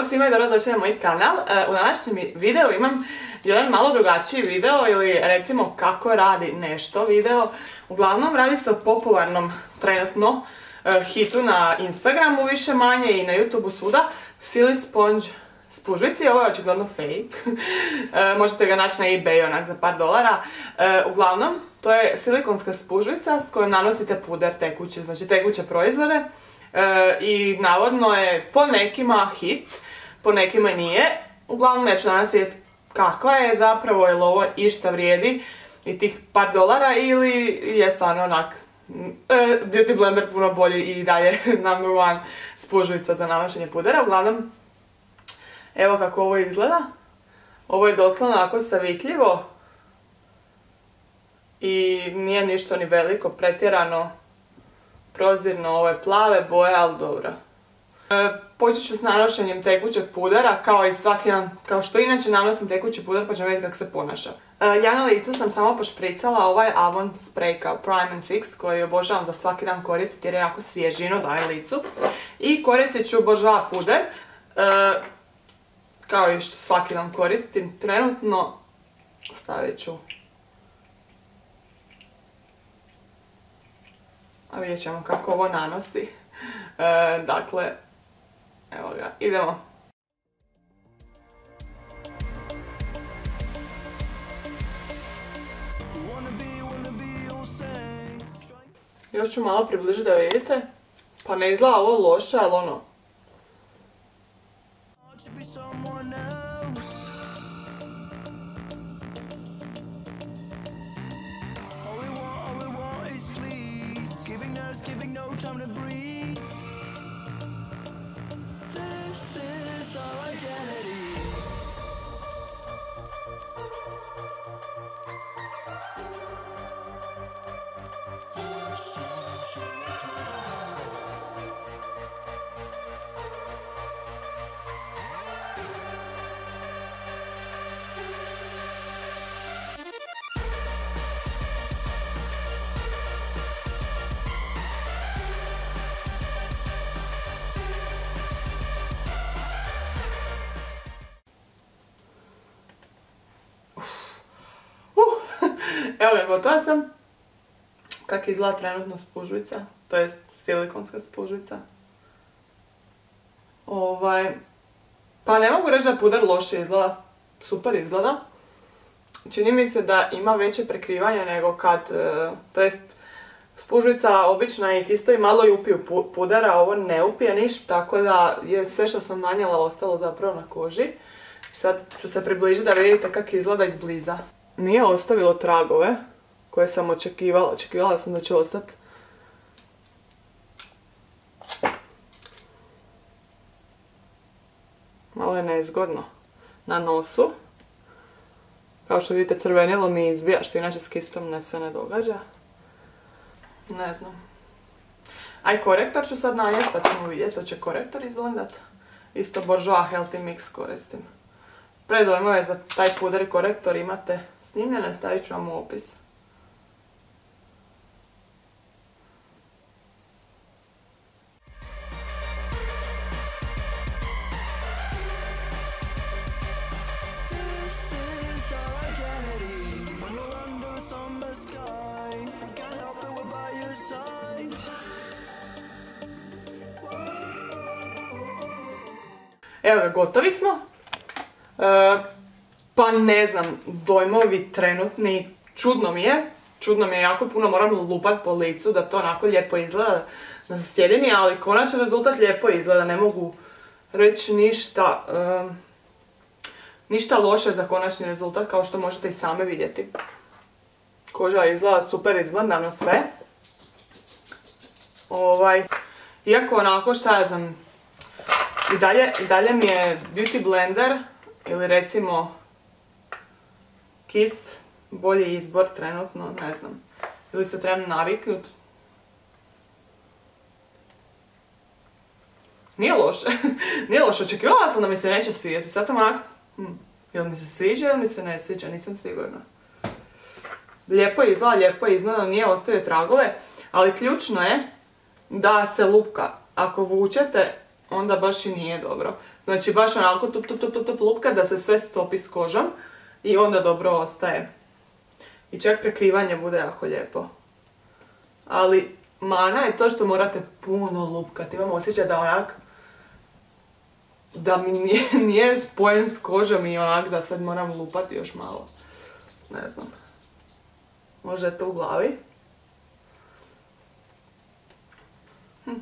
Bog svima i dobrodošli na moj kanal. E, U današnjem videu imam jedan malo drugačiji video ili recimo kako radi nešto video. Uglavnom radi se o popularnom trenutno e, hitu na Instagramu više manje i na YouTubeu svuda. Silly Sponge spužvici, ovo je očigledno fake. E, Možete ga naći na eBay onak za par dolara. Uglavnom, to je silikonska spužvica s kojom nanosite puder tekuće, znači tekuće proizvode. I navodno je po nekima hit, po nekima nije. Uglavnom neću danas vidjeti kakva je zapravo, jel ovo išta vrijedi i tih par dolara ili je stvarno onak e, Beauty Blender puno bolji i dalje number one spužvica za nanošenje pudera. Uglavnom, evo kako ovo izgleda. Ovo je doslovno onako savitljivo i nije ništa ni veliko, pretjerano prozirno, ovo je plave boje, ali dobro. E, počet ću s nanošenjem tekućeg pudera, kao i svaki dan, kao što inače nanosim tekući puder pa ćemo vidjeti kako se ponaša. E, ja na licu sam samo pošpricala ovaj Avon spray kao Prime and Fix koji obožavam za svaki dan koristiti jer je jako svježino daje licu. I koristit ću Bourjois puder, e, kao i što svaki dan koristim. Trenutno stavit ću a vidjet ćemo kako ovo nanosi. Dakle, evo ga, idemo. Još ću malo približiti da vidite. Pa ne izgleda ovo loše, ali ono... All all we want is please. Giving us, giving no time to breathe. Evo ga, gotova sam. Kako izgleda trenutno spužvica, to je silikonska spužvica. Ovaj, pa ne mogu reći da puder loše izgleda, super izgleda. Čini mi se da ima veće prekrivanje nego kad, e, to jest spužvica obična ih isto i malo i upiju pu- pudera, ovo ne upije ništa, tako da je sve što sam nanijela ostalo zapravo na koži. Sad ću se približiti da vidite kako izgleda izbliza. Nije ostavilo tragove koje sam očekivala, očekivala sam da će ostati. Malo je nezgodno na nosu. Kao što vidite crvenilo mi izbija, što inače s kistom ne se ne događa. Ne znam. Aj korektor ću sad nanijeti pa ćemo vidjeti, to će korektor izgledat. Isto Bourjois Healthy Mix koristim. Predojmove za taj puder korektor imate snimljene, stavit ću vam u opis. Evo ga, gotovi smo. E, pa ne znam, dojmovi trenutni, čudno mi je. Čudno mi je, jako puno moram lupat po licu da to onako lijepo izgleda na sjedini, ali konačan rezultat lijepo izgleda, ne mogu reći ništa, ništa loše za konačni rezultat, kao što možete i same vidjeti. Koža izgleda super izgledano sve. Ovaj, iako onako šta ja znam, i dalje, dalje mi je Beauty Blender ili recimo Kist bolji izbor trenutno, ne znam. Ili se trebam naviknut. Nije loše. Nije loše. Očekivala sam da mi se neće svidjeti. Sad sam onako, hm, jel mi se sviđa ili mi se ne sviđa, nisam sigurna. Lijepo je izgleda, lijepo je izgleda, nije ostavio tragove, ali ključno je da se lupka. Ako vučete, onda baš i nije dobro. Znači baš onako tup, tup, tup, tup, tup lupka da se sve stopi s kožom i onda dobro ostaje. I čak prekrivanje bude jako lijepo. Ali mana je to što morate puno lupkati. Imam osjećaj da onak da mi nije, nije spojen s kožom i onak da sad moram lupati još malo. Ne znam. Možda je to u glavi. Hm.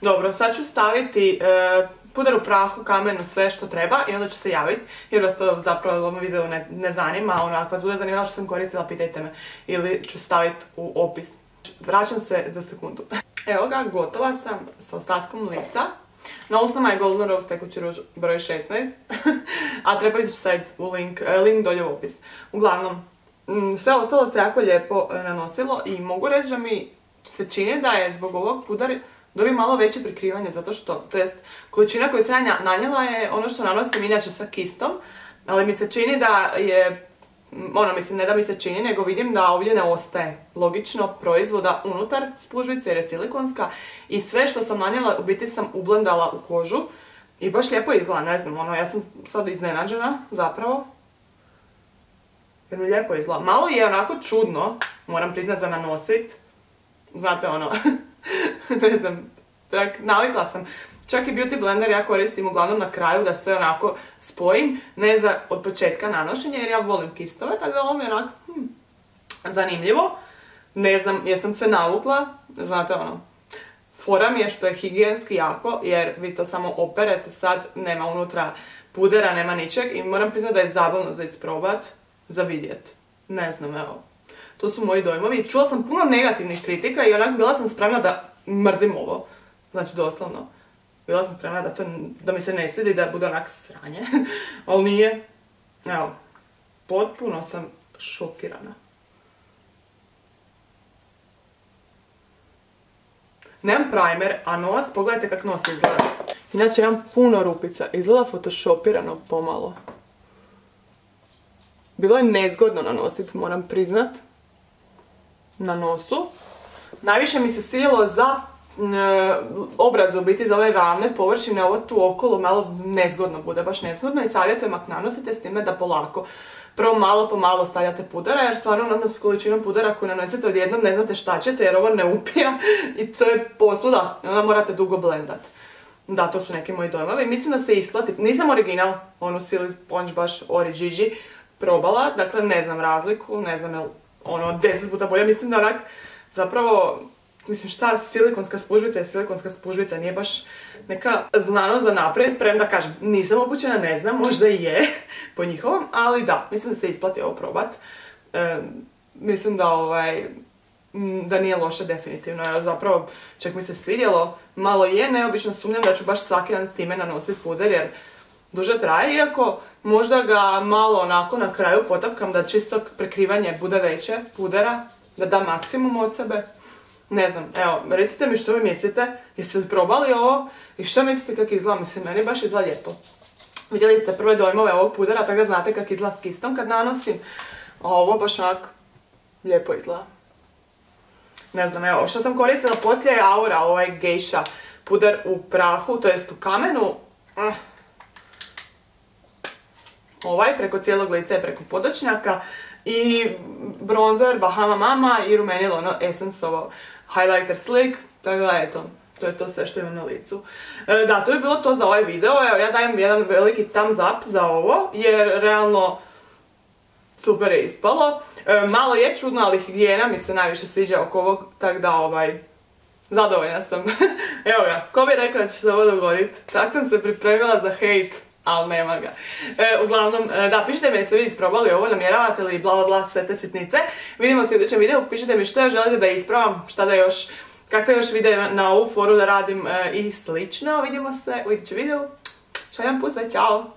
Dobro, sad ću staviti e, puder u prahu, kamenu, sve što treba i onda ću se javiti jer vas to zapravo u ovom videu ne, ne zanima, ono ako vas bude što sam koristila, pitajte me ili ću staviti u opis. Vraćam se za sekundu. Evo ga, gotova sam sa ostatkom lica. Na usnama je Golden Rose tekući ruž broj 16, a treba ću staviti u link, e, link dolje u opis. Uglavnom, mm, sve ostalo se jako lijepo e, nanosilo i mogu reći da mi se čini da je zbog ovog pudar dobi malo veće prikrivanje zato što, to jest količina koju sam ja nanijela je ono što nanosim inače sa kistom, ali mi se čini da je, ono mislim ne da mi se čini, nego vidim da ovdje ne ostaje logično proizvoda unutar spužvice jer je silikonska i sve što sam nanijela u biti sam ublendala u kožu i baš lijepo izgleda, ne znam, ono ja sam sad iznenađena zapravo. Jer mi lijepo izgleda. Malo je onako čudno, moram priznat za nanosit. Znate ono, ne znam, tak, navikla sam. Čak i beauty blender ja koristim uglavnom na kraju da sve onako spojim, ne za od početka nanošenja jer ja volim kistove, tako da ovo mi je onako hm, zanimljivo. Ne znam, jesam se navukla, znate ono, fora mi je što je higijenski jako jer vi to samo operete sad, nema unutra pudera, nema ničeg i moram priznati da je zabavno za isprobat, za vidjet. Ne znam, evo. To su moji dojmovi. Čula sam puno negativnih kritika i onak bila sam spremna da mrzim ovo. Znači doslovno. Bila sam spremna da, to, da mi se ne svidi, da bude onak sranje. Ali nije. Evo. Potpuno sam šokirana. Nemam primer, a nos, pogledajte kak nos izgleda. Inače imam puno rupica, izgleda photoshopirano pomalo. Bilo je nezgodno nanositi, moram priznat. Na nosu. Najviše mi se svidjelo za obraz u biti, za ove ravne površine, ovo tu okolo malo nezgodno bude, baš nezgodno i savjetujem ako nanosite s time da polako prvo malo po malo stavljate pudara jer stvarno ono s količinom pudara koju nanesete odjednom ne znate šta ćete jer ovo ne upija i to je posluda i onda morate dugo blendat. Da, to su neki moji dojmovi. Mislim da se isplati. Nisam original, onu Silly Sponge baš Ori Gigi probala, dakle ne znam razliku, ne znam jel ono deset puta bolje. Mislim da onak zapravo Mislim šta, silikonska spužvica je silikonska spužvica, nije baš neka znanost za naprijed, premda kažem, nisam opućena, ne znam, možda i je po njihovom, ali da, mislim da se isplati ovo probat. Mislim da ovaj, da nije loše definitivno, evo zapravo čak mi se svidjelo, malo je, neobično sumnjam da ću baš svaki dan s time nanositi puder jer duže traje, iako možda ga malo onako na kraju potapkam da čisto prekrivanje bude veće pudera, da da maksimum od sebe. Ne znam, evo, recite mi što vi mislite, jeste li probali ovo i što mislite kako izgleda, mislim, meni baš izgleda lijepo. Vidjeli ste prve dojmove ovog pudera, tako da znate kako izgleda s kistom kad nanosim, a ovo baš onak lijepo izgleda. Ne znam, evo, što sam koristila poslije je Aura, ovaj gejša puder u prahu, to jest u kamenu. Ah. Ovaj preko cijelog lica i preko podočnjaka i bronzer Bahama Mama i rumenilo ono Essence-ovo highlighter slick, tako da eto, to je to sve što imam na licu. E, da, to je bilo to za ovaj video, evo ja dajem jedan veliki thumbs up za ovo, jer realno super je ispalo. E, malo je čudno, ali higijena mi se najviše sviđa oko ovog, tako da ovaj, zadovoljna sam. evo ga, ko bi rekao da će se ovo dogoditi, tako sam se pripremila za hate ali nema ga. E, uglavnom, e, da, pišite mi jeste vi isprobali ovo, namjeravate li bla bla bla sve te sitnice. Vidimo se u idućem videu, pišite mi što još želite da ispravam, šta da još, kakve još videe na ovu foru da radim e, i slično. Vidimo se u idućem videu. Šaljem pusa, čao!